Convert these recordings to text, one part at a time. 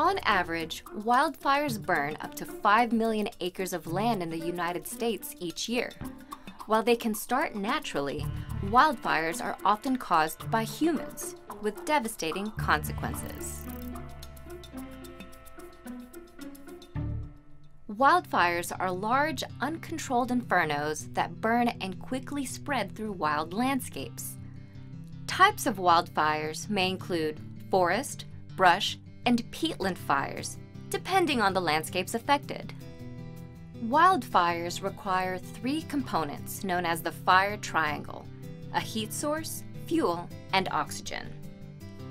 On average, wildfires burn up to 5 million acres of land in the United States each year. While they can start naturally, wildfires are often caused by humans, with devastating consequences. Wildfires are large, uncontrolled infernos that burn and quickly spread through wild landscapes. Types of wildfires may include forest, brush, and peatland fires, depending on the landscapes affected. Wildfires require three components known as the fire triangle a heat source, fuel, and oxygen.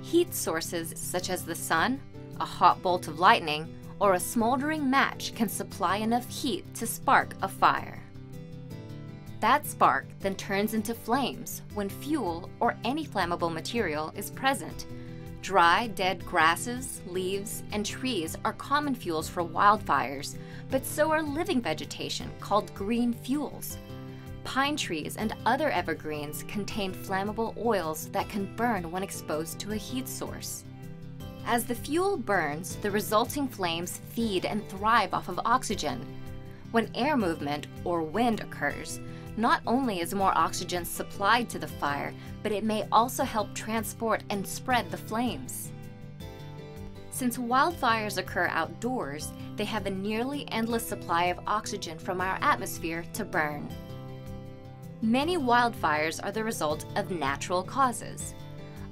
Heat sources such as the sun, a hot bolt of lightning, or a smoldering match can supply enough heat to spark a fire. That spark then turns into flames when fuel or any flammable material is present. Dry, dead grasses, leaves, and trees are common fuels for wildfires, but so are living vegetation called green fuels. Pine trees and other evergreens contain flammable oils that can burn when exposed to a heat source. As the fuel burns, the resulting flames feed and thrive off of oxygen. When air movement, or wind, occurs, not only is more oxygen supplied to the fire, but it may also help transport and spread the flames. Since wildfires occur outdoors, they have a nearly endless supply of oxygen from our atmosphere to burn. Many wildfires are the result of natural causes.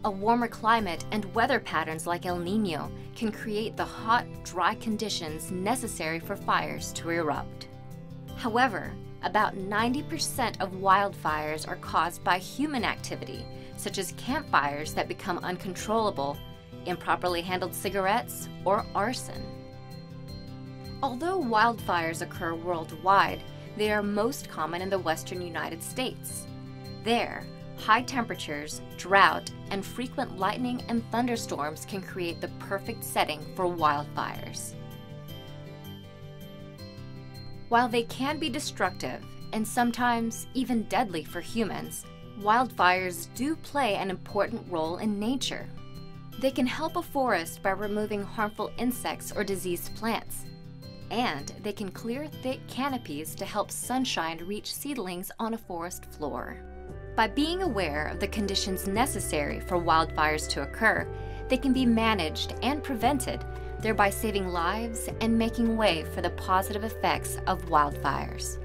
A warmer climate and weather patterns like El Nino can create the hot, dry conditions necessary for fires to erupt. However, about 90% of wildfires are caused by human activity, such as campfires that become uncontrollable, improperly handled cigarettes, or arson. Although wildfires occur worldwide, they are most common in the western United States. There, high temperatures, drought, and frequent lightning and thunderstorms can create the perfect setting for wildfires. While they can be destructive and sometimes even deadly for humans, wildfires do play an important role in nature. They can help a forest by removing harmful insects or diseased plants. And they can clear thick canopies to help sunshine reach seedlings on a forest floor. By being aware of the conditions necessary for wildfires to occur, they can be managed and prevented, thereby saving lives and making way for the positive effects of wildfires.